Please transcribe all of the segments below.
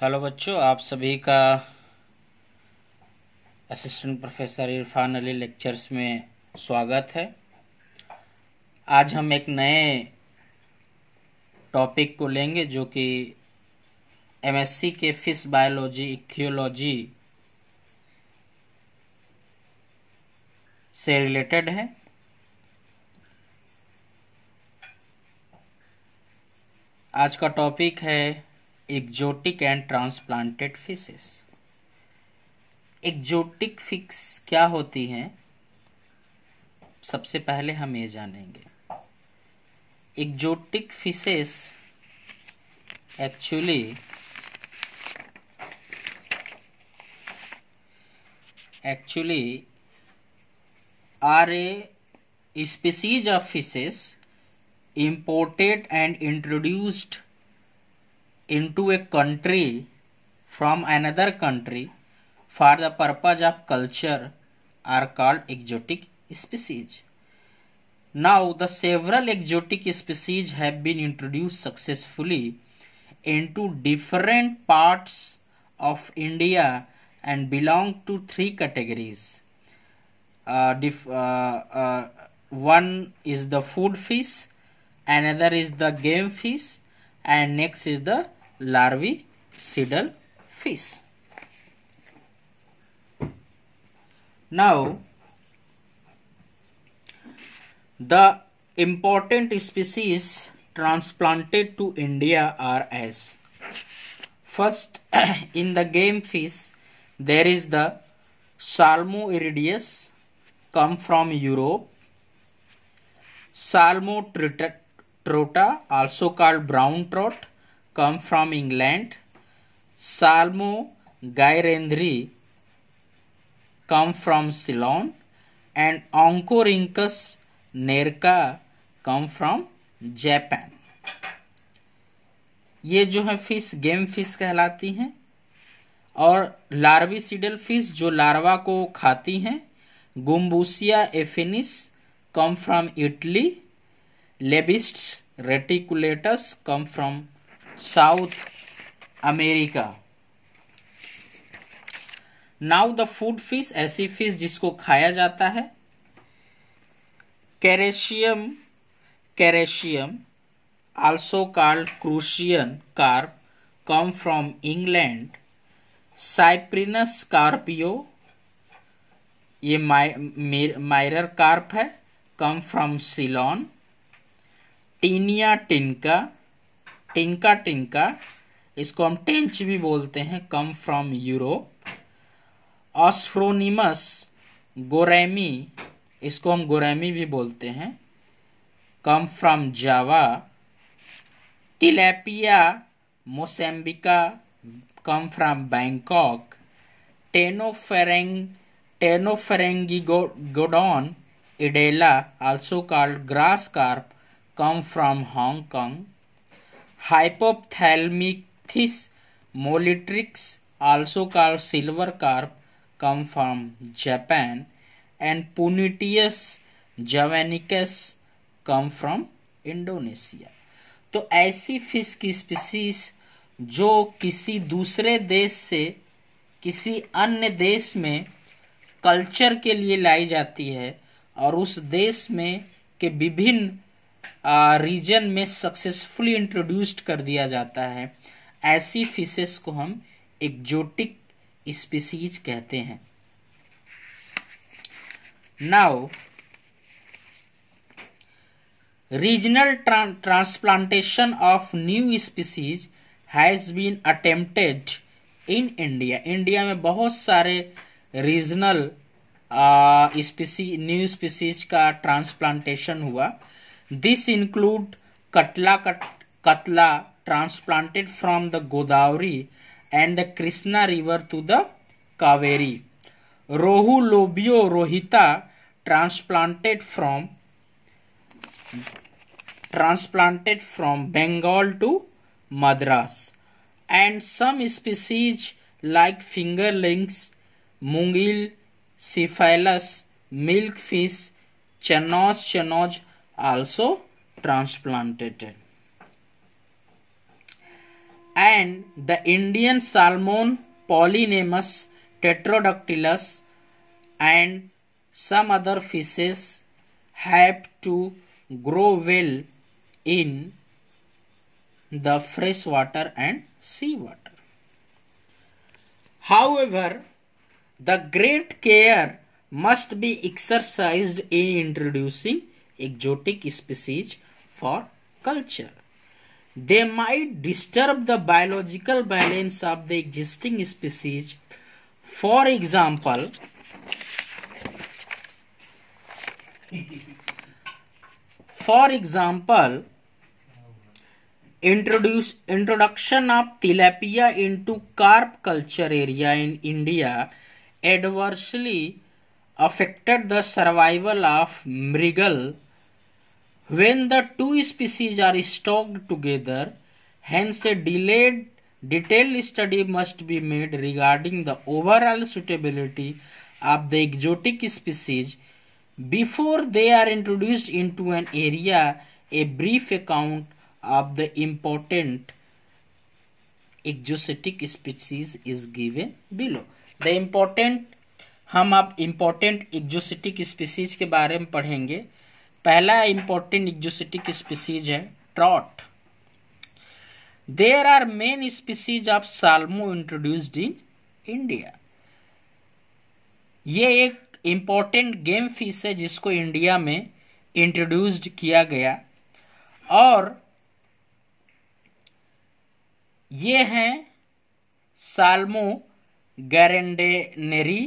Hello बच्चों आप सभी का assistant professor Irfan Ali lectures में स्वागत है आज हम एक नए टॉपिक को लेंगे जो कि एमएससी के फिश बायोलॉजी इक्थियोलॉजी से रिलेटेड है आज का टॉपिक है exotic and transplanted fishes exotic fishes क्या होती हैं सबसे पहले हम ये जानेंगे exotic fishes actually actually are a species of fishes imported and introduced into a country from another country for the purpose of culture are called exotic species. Now the several exotic species have been introduced successfully into different parts of India and belong to three categories. Uh, uh, uh, one is the food fish, another is the game fish, and next is the larvicidal fish. Now, the important species transplanted to India are as first in the game fish there is the Salmo iridis, come from Europe Salmo Trota, also called brown trout, come from England. Salmo gyrendri come from Ceylon and Oncorhynchus nerca come from Japan ये जो है fish game fish कहलाती हैं और larvicidal fish जो larva को खाती हैं Gambusia affinis come from Italy Lebists reticulatus come from South America now the food fish ऐसी फिश जिसको खाया जाता है Carassius Carassius also called crucian carp come from England Cyprinus carpio ये माइरर कार्प है come from Ceylon tinea tinca tinca tinca इसको हम tench भी बोलते हैं come from Europe osphronemus goramy इसको हम गोरेमी भी बोलते हैं come from Java tilapia mossambica come from Bangkok Ctenopharyngodon Ctenopharyngodon idella also called grass carp come from Hong Kong. Hypophthalmitis molitrix, also called silver carp, come from Japan. And Punitius javanicus come from Indonesia. तो ऐसी fish की species जो किसी दूसरे देश से किसी अन्य देश में कल्चर के लिए लाई जाती है और उस देश में के विभिन्न रीजन में सक्सेसफुली इंट्रोड्यूस्ड कर दिया जाता है ऐसी फिशेस को हम एक्जोटिक स्पीसीज कहते हैं now regional transplantation of new species has been attempted in India India में बहुत सारे रीजनल स्पीसी न्यू स्पीसीज का ट्रांसप्लांटेशन हुआ This include Katla Kat, Katla transplanted from the Godavari and the Krishna river to the Kaveri. Rohu Lobio Rohita transplanted from transplanted from Bengal to Madras and some species like fingerlings, mungil, cephalus, milkfish, chanoz chanoz also transplanted. And the Indian salmon Polynemus tetrodactylus and some other fishes have to grow well in the fresh water and sea water. However, the great care must be exercised in introducing exotic species for culture. They might disturb the biological balance of the existing species. For example, for example, introduce introduction of tilapia into carp culture area in India adversely affected the survival of mrigal When the two species are stocked together, hence a delayed detailed study must be made regarding the overall suitability of the exotic species. Before they are introduced into an area, a brief account of the important exotic species is given below. The important हम आप important exotic species के बारे में पढ़ेंगे पहला important exotic species है trout there are main species of Salmo introduced in India ये एक इंपॉर्टेंट गेम फिश है जिसको इंडिया में इंट्रोड्यूस्ड किया गया और ये हैं Salmo gairdneri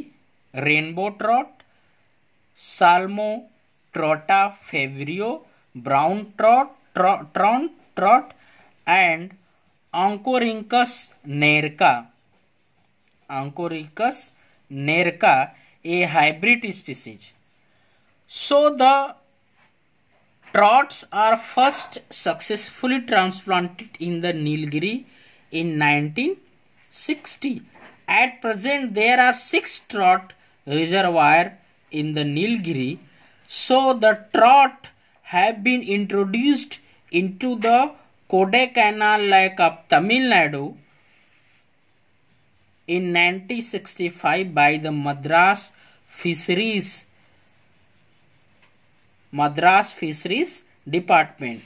rainbow trout Salmo Trota Favrio, Brown Trot, Trot, Tron Trot and Oncorhynchus nerca. Oncorhynchus nerca, a hybrid species. So the trots are first successfully transplanted in the Nilgiri in 1960. At present, there are six trot reservoir in the Nilgiri so the trot have been introduced into the Kodaikanal Lake of Tamil Nadu in 1965 by the Madras Fisheries Madras Fisheries Department.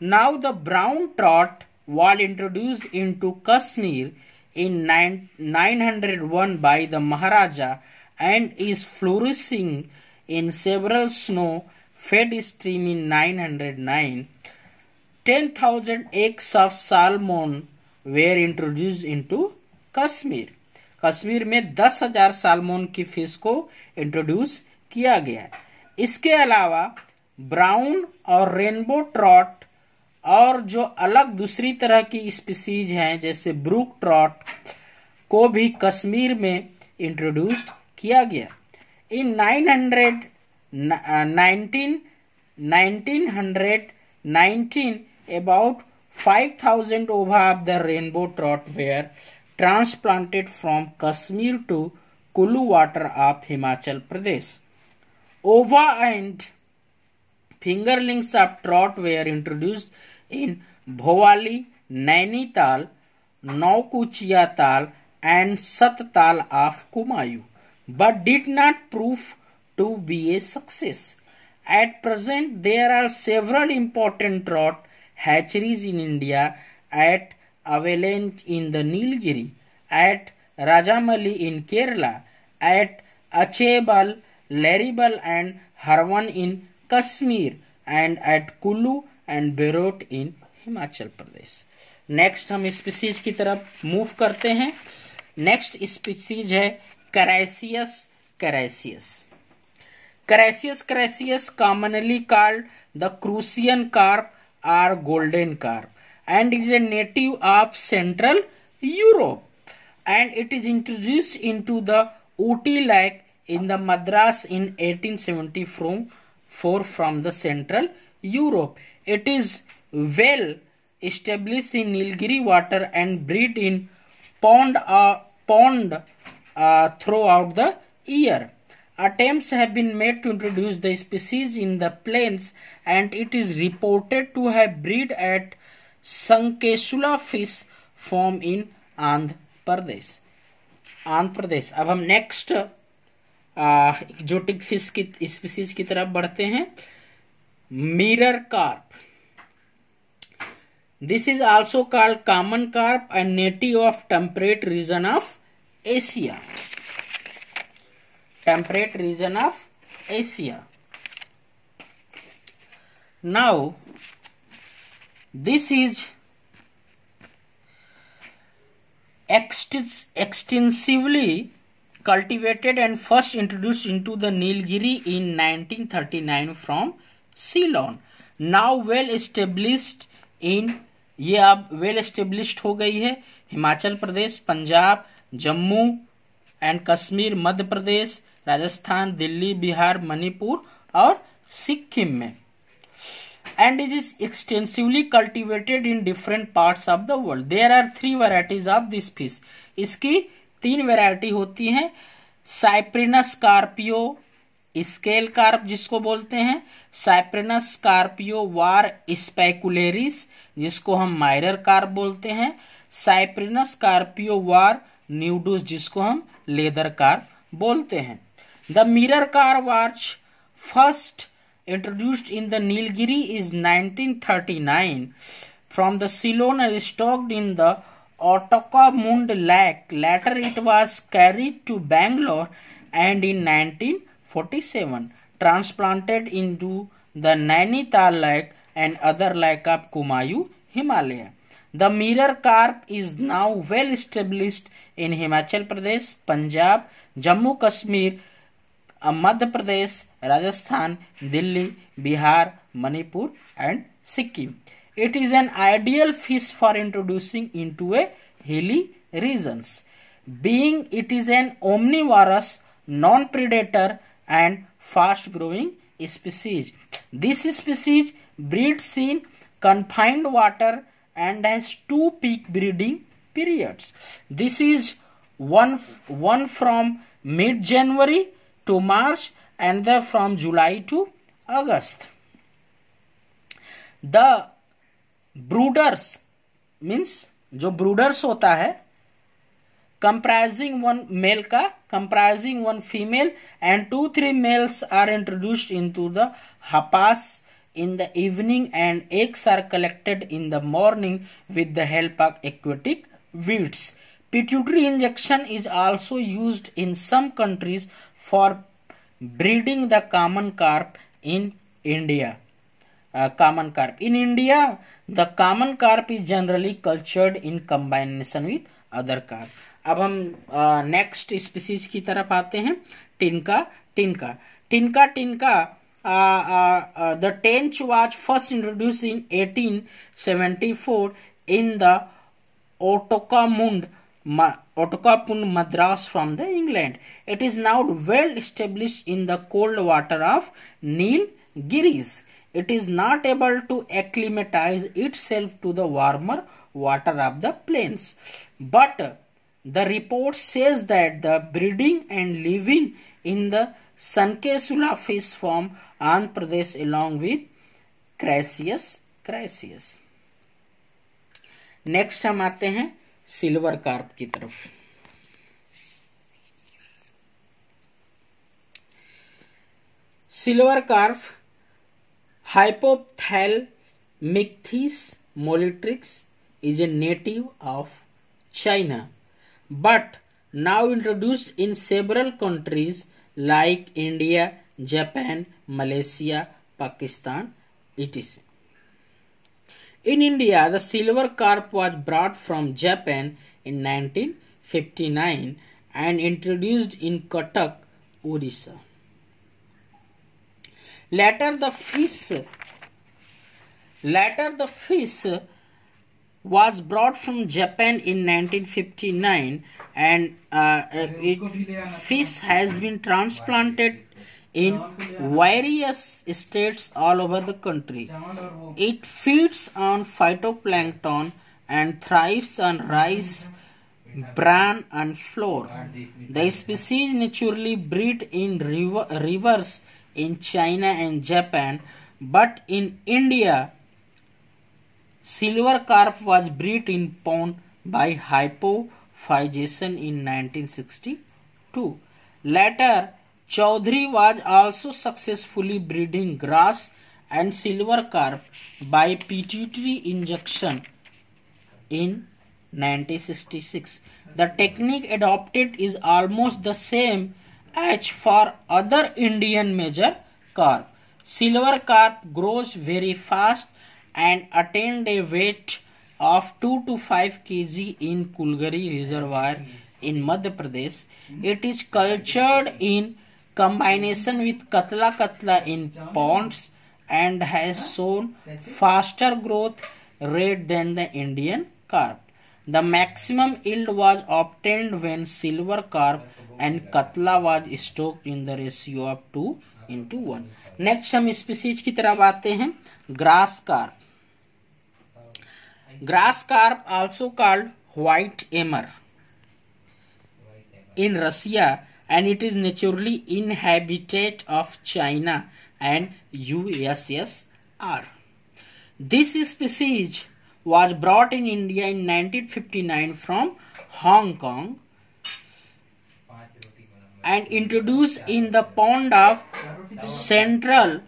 Now the brown trot was introduced into Kashmir in 901 by the Maharaja and is flourishing in several snow-fed stream in 909, 10,000 eggs of salmon were introduced into Kashmir Kashmir में 10,000 salmon की fish को introduce किया गया है इसके अलावा brown और rainbow trout और जो अलग दूसरी तरह की स्पीसीज हैं जैसे ब्रूक ट्रॉट को भी कश्मीर में इंट्रोड्यूस्ड किया गया in 900 uh, 19 1919 about 5000 ova of the rainbow trout were transplanted from Kashmir to Kulu water of Himachal Pradesh. Ova and fingerlings of trout were introduced in Bhowali, Nainital, Naukuchia Tal and Sattal of Kumayu. but did not prove to be a success. At present, there are several important trout hatcheries in India at Avalanche in the Nilgiri, at Rajamali in Kerala, at Achebal, Laribal and Harwan in Kashmir and at Kulu and Berot in Himachal Pradesh. Next हम species की तरफ move करते हैं next species है Carassius Carassius. Carassius Carassius commonly called the Crucian carp or golden carp and is a native of Central Europe and it is introduced into the Ooty Lake in the Madras in 1870 from, from the Central Europe. It is well established in Nilgiri water and breed in pond, uh, pond uh, throughout the year. Attempts have been made to introduce the species in the plains and it is reported to have bred at Sankeshula fish farm in Andhra Pradesh. Andhra Pradesh अब हम next exotic fish की species की तरफ बढ़ते हैं mirror carp this is also called common carp and native of temperate region of Asia temperate region of Asia now this is extensively cultivated and first introduce into the Nilgiri in nineteen thirty nine from Ceylon now well established in ये अब well establish हो गई है Himachal Pradesh Punjab Jammu and Kashmir Madhya Pradesh Rajasthan Delhi Bihar Manipur और सिक्किम में and is is extensively cultivated in different parts of the world There are three varieties of this fish इसकी तीन variety होती हैं साइप्रिनस कार्पियो स्केल कार्प जिसको बोलते हैं साइप्रिनस कार्पियो वार स्पेकुलेरिस जिसको हम माइरर कार्प बोलते हैं साइप्रिनस कार्पियो वार न्यूडूस जिसको हम लेदर कार बोलते हैं the mirror carp was first introduced in the Nilgiri is 1939 from the Ceylon stocked in the Ootacamund lake later it was carried to Bangalore and in 1947 transplanted into the Nainital lake and other lake of Kumaon Himalaya the mirror carp is now well established in Himachal Pradesh, Punjab, Jammu Kashmir, Madhya Pradesh, Rajasthan, Delhi, Bihar, Manipur and Sikkim. It is an ideal fish for introducing into a hilly regions. Being it is an omnivorous, non-predator and fast growing species. This species breeds in confined water and has two peak breeding periods. This is one, one from mid-January to March and the from July to August. The breeders means जो breeders होता है comprising one male का comprising one female and two three males are introduced into the hapas in the evening and eggs are collected in the morning with the help of aquatic weeds. Pituitary injection is also used in some countries for breeding the common carp in India. Uh, common carp. In India, the common carp is generally cultured in combination with other carp. अब हम next uh, species की तरफ आते हैं tinca tinca tinca tinca the tench was first introduce in 1874 in the Otokamund, Otokapund Madras from the England. It is now well established in the cold water of Nilgiris. It is not able to acclimatize itself to the warmer water of the plains. But the report says that the breeding and living in the Sankesula fish farm Andhra Pradesh along with Crassius crassius. Next हम आते हैं silver carp की तरफ silver carp Hypophthalmichthys molitrix is a native of China but now introduce in several countries like India Japan Malaysia Pakistan it is In India, the silver carp was brought from Japan in 1959 and introduced in Cuttack, Odisha. Later, the fish later the fish was brought from Japan in 1959 and uh, it, fish has been transplanted in various states all over the country. It feeds on phytoplankton and thrives on rice, bran and flour. The species naturally breed in river, rivers in China and Japan, but in India, silver carp was bred in pond by hypophagization in 1962. Later, Chaudhary was also successfully breeding grass and silver carp by pituitary injection in 1966. The technique adopted is almost the same as for other Indian major carp. Silver carp grows very fast and attained a weight of 2 to 5 kg in Kulgari reservoir in Madhya Pradesh. It is cultured in combination with Katla Katla in ponds and has shown faster growth rate than the Indian carp. The maximum yield was obtained when silver carp and Katla was stocked in the ratio of 2 into 1. Next हम species की तरफ आते हैं grass carp grass carp also called white amur in Russia and it is naturally in of China and USSR. This species was brought in India in 1959 from Hong Kong and introduced in the pond of Central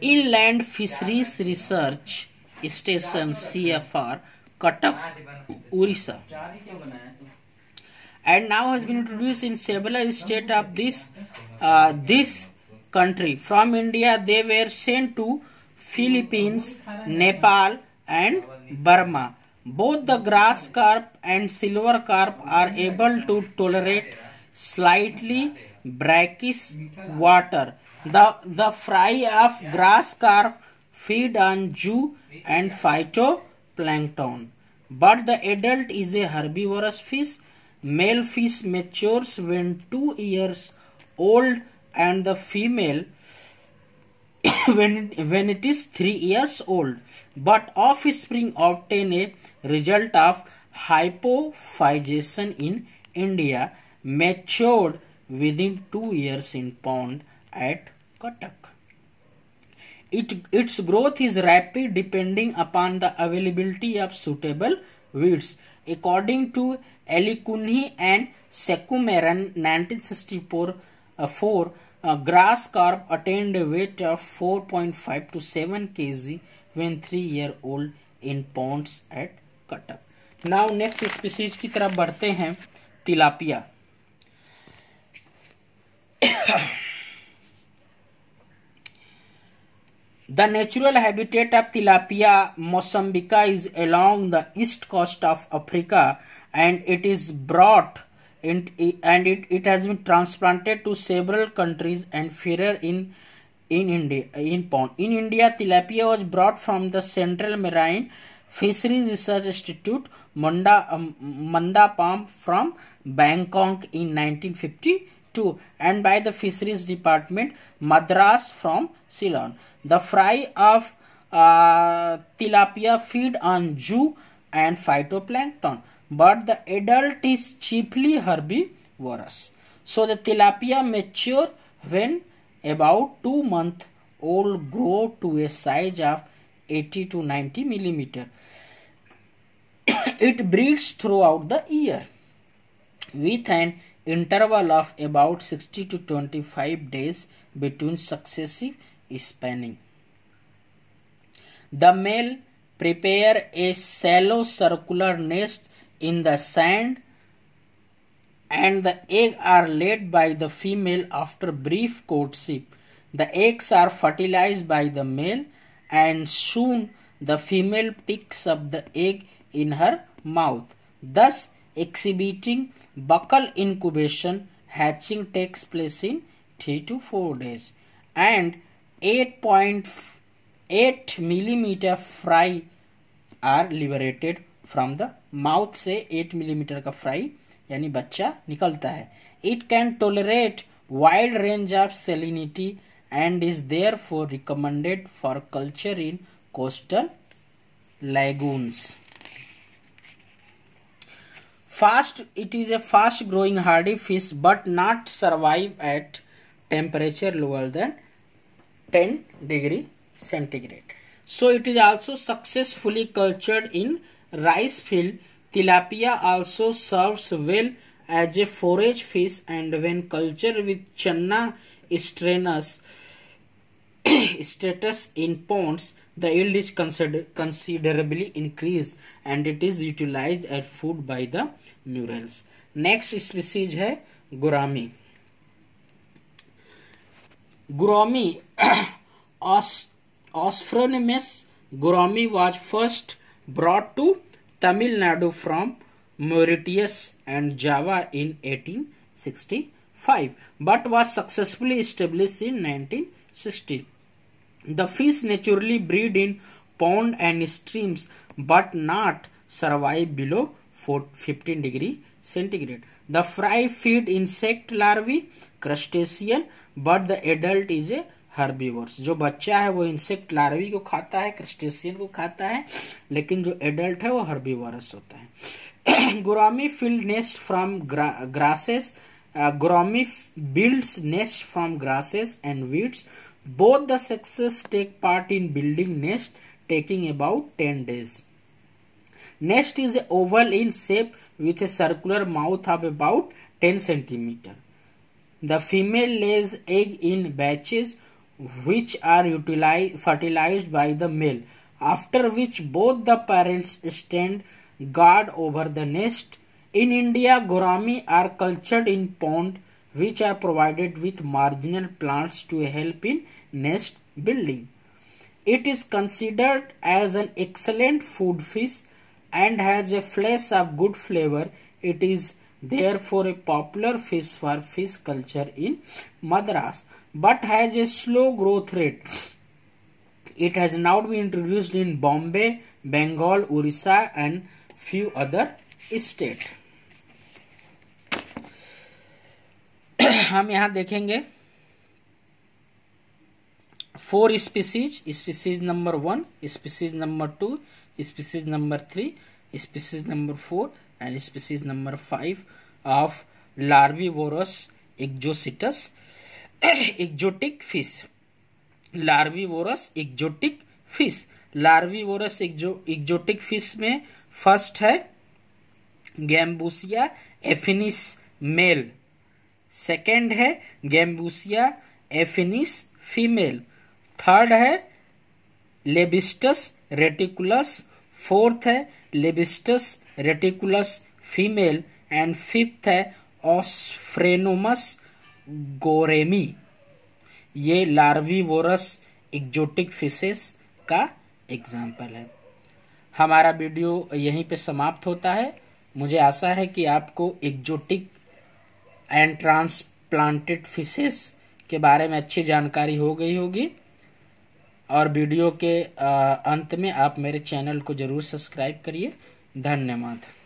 Inland Fisheries Research Station CFR, Cuttack, Orissa and now has been introduced in several states of this uh, this country. From India, they were sent to Philippines, Nepal, and Burma. Both the grass carp and silver carp are able to tolerate slightly brackish water. The, the fry of grass carp feed on dew and phytoplankton. But the adult is a herbivorous fish Male fish matures when 2 years old and the female when, when it is 3 years old. But offspring obtain a result of hypophygation in India matured within 2 years in pond at Cuttack. It, its growth is rapid depending upon the availability of suitable weeds. According to Elikuni and Sekumeran 1964, uh, four, uh, grass carp attained a weight of 4.5 to 7 kg when 3 year old in ponds at Cuttack. Now next species की तरफ बढ़ते हैं tilapia The natural habitat of Tilapia mossambica is along the east coast of Africa and it is brought and it, it has been transplanted to several countries and fairer in in India in pond. In India, tilapia was brought from the Central Marine Fisheries Research Institute Manda, um, Manda Palm from Bangkok in 1952 and by the Fisheries Department Madras from Ceylon. The fry of uh, tilapia feed on zoo and phytoplankton, but the adult is chiefly herbivorous. So the tilapia mature when about 2 month old grow to a size of 80 to 90 millimeter. it breeds throughout the year with an interval of about 60 to 25 days between successive Spawning. The male prepare a shallow circular nest in the sand and the egg are laid by the female after brief courtship. The eggs are fertilized by the male and soon the female picks up the egg in her mouth. Thus exhibiting buccal incubation hatching takes place in 3 to 4 days and 8.8 millimeter fry are liberated from the mouth से 8 millimeter of fry यानी बच्चा निकलता है it can tolerate wide range of salinity and is therefore recommended for culture in coastal lagoons fast it is a fast growing hardy fish but not survive at temperature lower than 10°C. So it is also successfully cultured in rice field. Tilapia also serves well as a forage fish, and when cultured with Channa strainers status in ponds, the yield is considerably increased, and it is utilized as food by the murals. Next species hai gourami. Gromi Os Osphronemus Gromi was first brought to Tamil Nadu from Mauritius and Java in 1865 but was successfully established in 1960. The fish naturally breed in pond and streams but not survive below 15 degree centigrade. The fry feed insect larvae, crustacean but the adult is a herbivores जो बच्चा है वो insect larvae को खाता है crustacean को खाता है लेकिन जो एडल्ट है वो हर्बीवर्स होता है gourami builds nest from grasses gourami builds nest from grasses and weeds both the sexes take part in building nest about ten days days. Is is oval in shape with a circular mouth of about ten centimetre The female lays egg in batches which are fertilized by the male, after which both the parents stand guard over the nest. In India, gourami are cultured in pond which are provided with marginal plants to help in nest building. It is considered as an excellent food fish and has a flesh of good flavor. It is therefore a popular fish for fish culture in Madras but has a slow growth rate it has now be introduced in Bombay Bengal Orissa and few other state हम यहां देखेंगे four species species number one species number two species number three species number four and and species number 5 exotic exotic fish larvivorous exotic fish larvivorous larvivorous exotic fish में first है gambusia एफिनिस male second है gambusia एफिनिस female third है लेबिस्टस रेटिकुलस fourth है lebistes reticulatus female and fifth है ऑस्फ्रेनोमस गोरेमी ये vores exotic fishes का example है हमारा वीडियो यहीं पे समाप्त होता है मुझे आशा है कि आपको एक्जोटिक एंड ट्रांसप्लांटेड फिशेस के बारे में अच्छी जानकारी हो गई होगी और वीडियो के अंत में आप मेरे चैनल को ज़रूर सब्सक्राइब करिए धन्यवाद